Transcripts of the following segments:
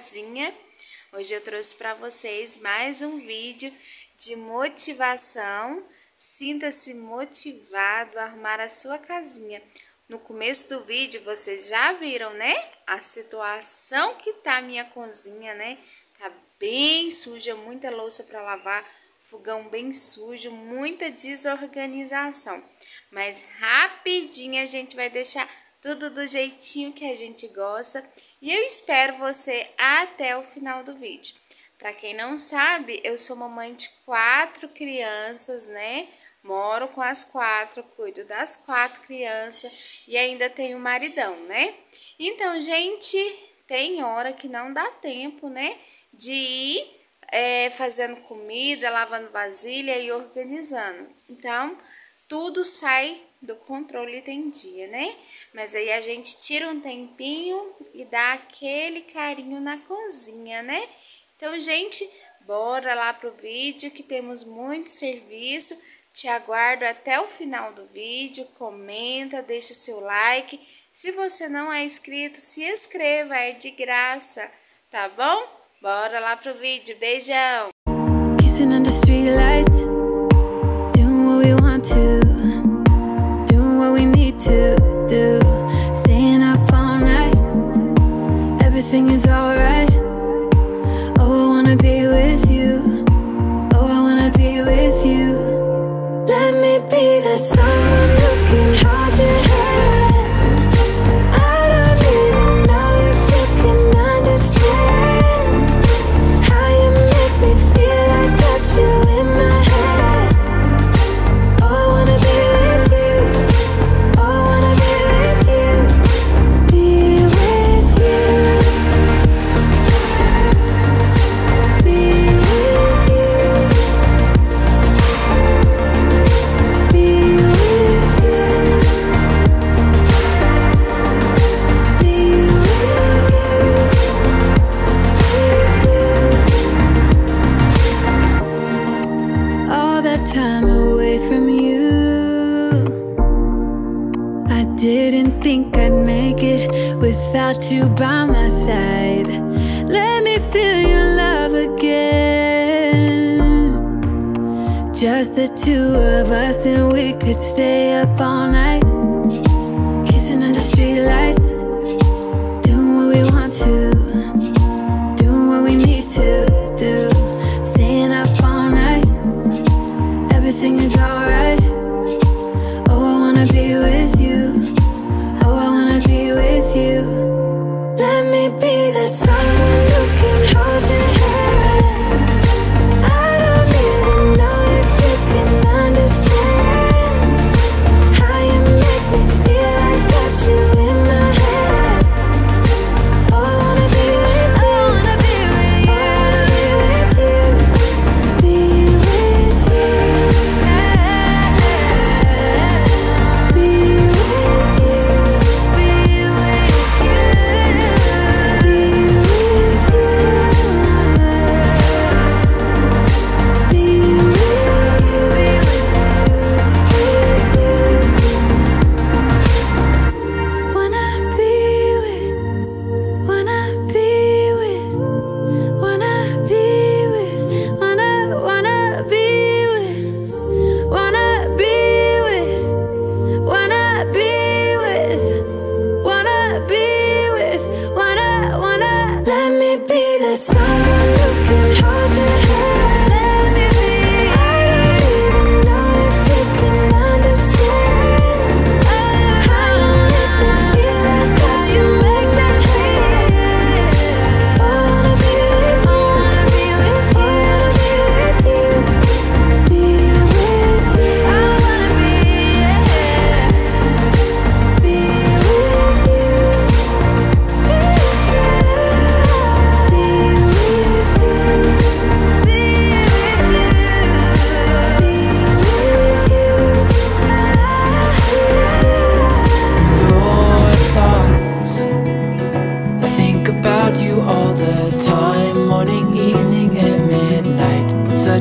casinha. Hoje eu trouxe para vocês mais um vídeo de motivação. Sinta-se motivado a arrumar a sua casinha. No começo do vídeo vocês já viram, né? A situação que tá a minha cozinha, né? Tá bem suja, muita louça para lavar, fogão bem sujo, muita desorganização. Mas rapidinho a gente vai deixar tudo do jeitinho que a gente gosta e eu espero você até o final do vídeo. Para quem não sabe, eu sou mamãe de quatro crianças, né? Moro com as quatro, cuido das quatro crianças e ainda tenho maridão, né? Então, gente, tem hora que não dá tempo, né? De ir é, fazendo comida, lavando vasilha e organizando. Então, tudo sai do controle tem dia, né? Mas aí a gente tira um tempinho e dá aquele carinho na cozinha, né? Então, gente, bora lá pro vídeo que temos muito serviço. Te aguardo até o final do vídeo. Comenta, deixa seu like. Se você não é inscrito, se inscreva, é de graça, tá bom? Bora lá pro vídeo. Beijão! To do, staying up all night. Everything is alright.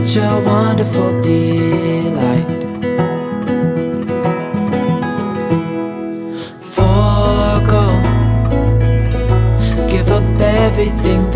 such a wonderful delight. Forgo Give up everything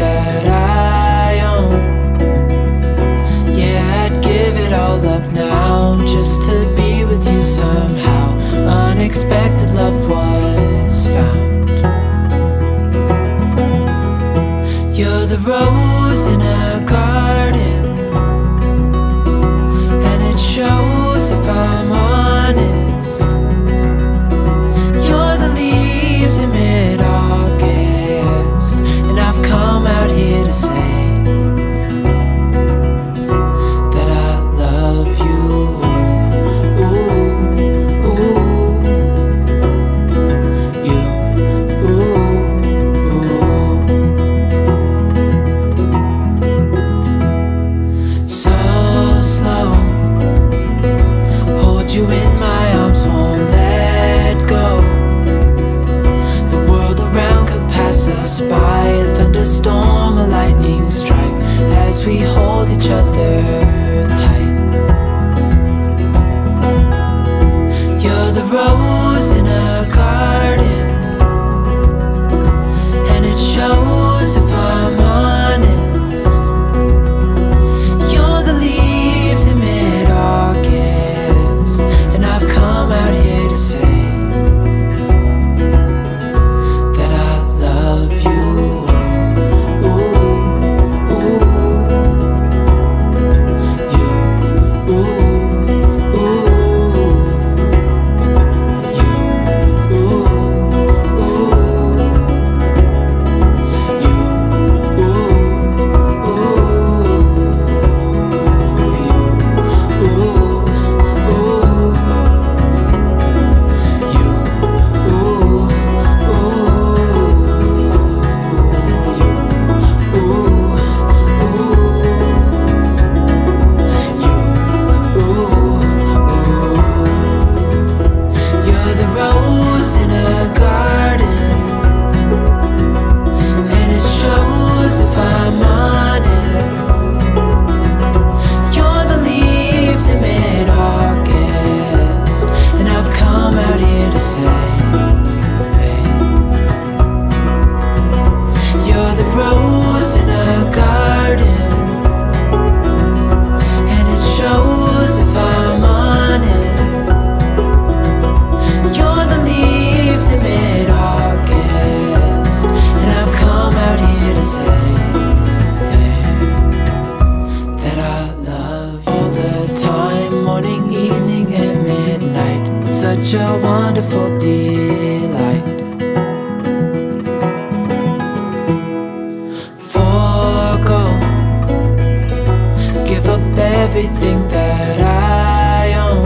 everything that I own.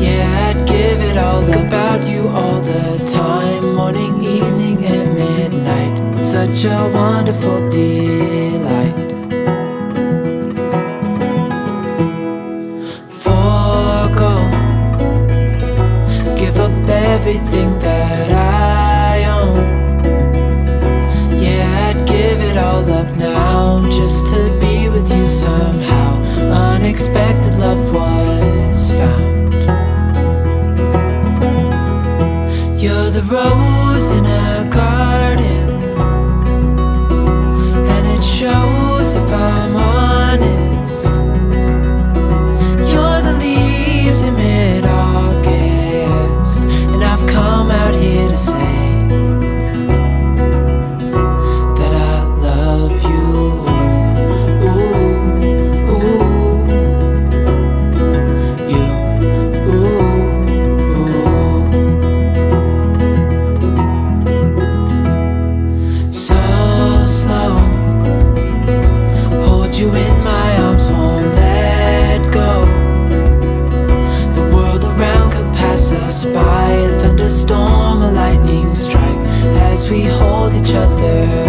Yeah, I'd give it all about you all the time, morning, evening, and midnight. Such a wonderful delight. Forgo, give up everything that I own. Yeah, I'd give it all up now just to unexpected love was There.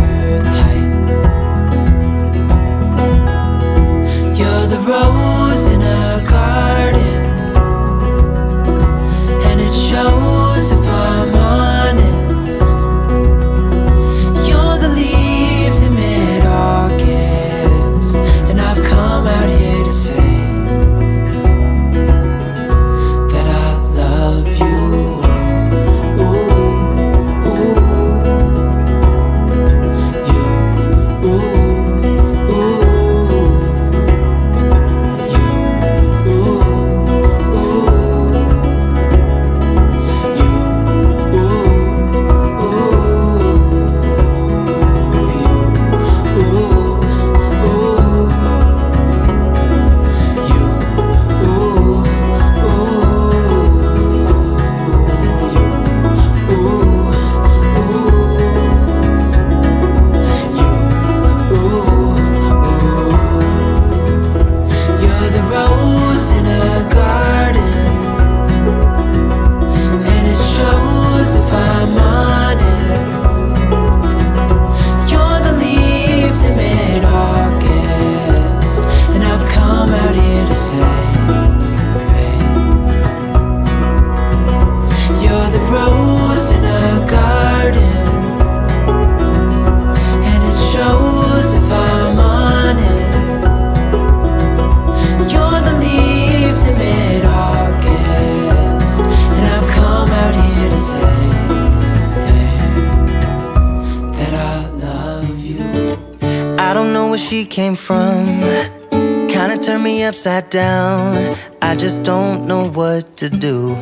Upside down. I just don't know what to do.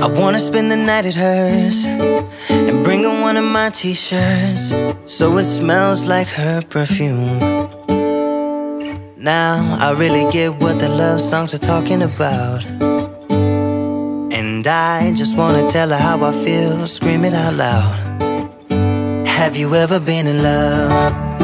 I wanna spend the night at hers and bring her one of my t shirts so it smells like her perfume. Now I really get what the love songs are talking about. And I just wanna tell her how I feel, scream it out loud. Have you ever been in love?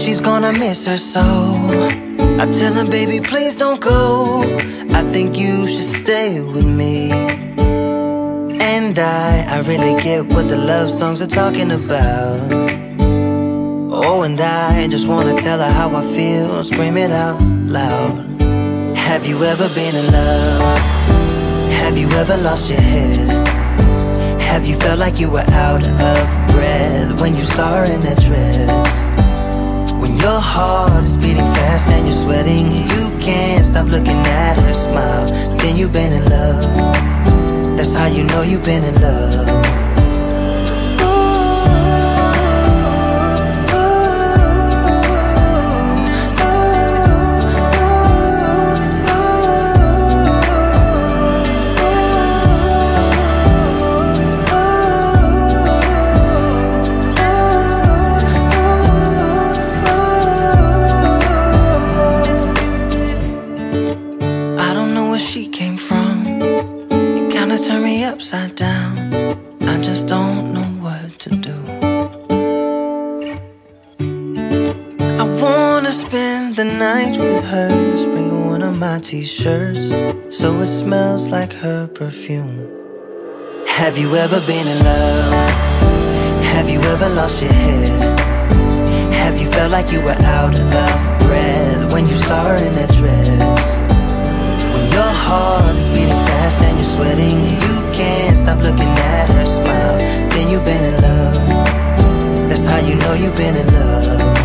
She's miss her so. I tell her, baby, please don't go. I think you should stay with me. And I, I really get what the love songs are talking about. Oh, and I just wanna tell her how I feel, scream it out loud. Have you ever been in love? Have you ever lost your head? Have you felt like you were out of breath when you saw her in that dress? Your heart is beating fast and you're sweating you can't stop looking at her smile, then you've been in love. That's how you know you've been in love. Upside down. I just don't know what to do. I wanna spend the night with her, bring one of my t-shirts so it smells like her perfume. Have you ever been in love? Have you ever lost your head? Have you felt like you were out of breath when you saw her in that dress? Heart is beating fast and you're sweating you can't stop looking at her smile, then you've been in love. That's how you know you've been in love.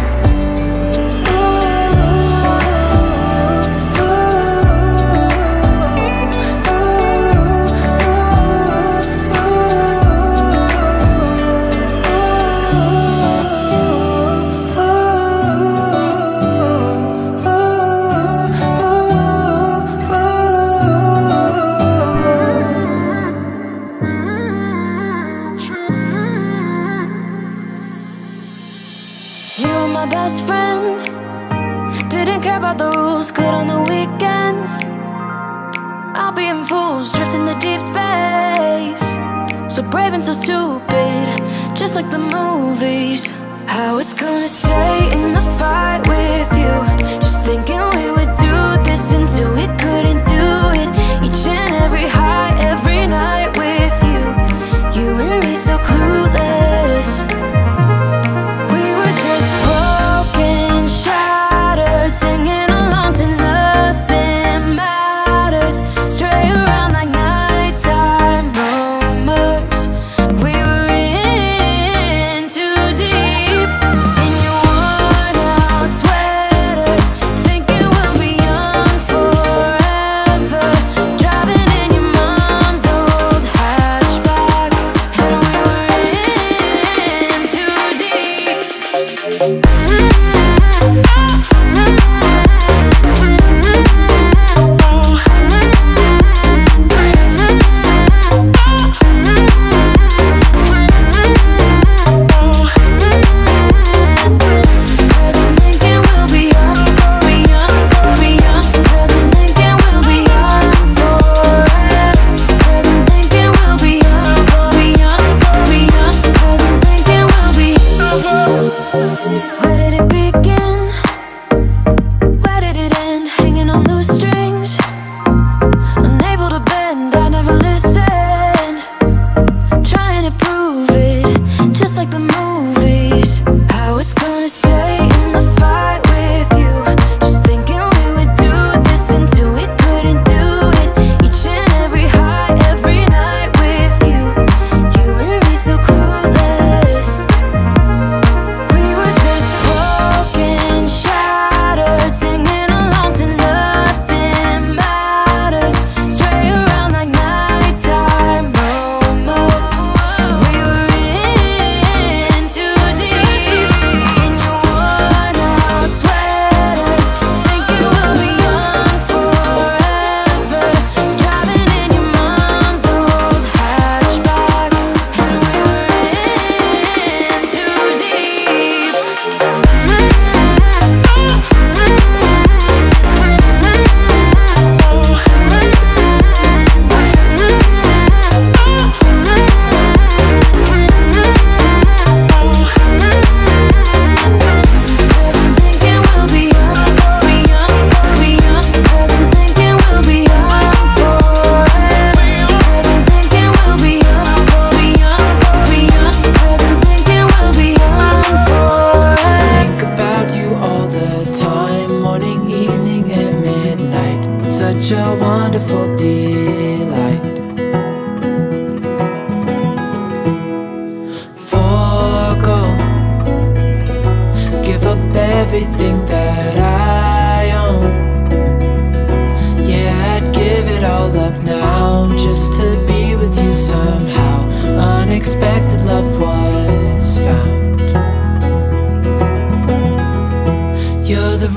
Deep space. So brave and so stupid, just like the movies. I was gonna stay in the fight with you.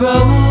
You're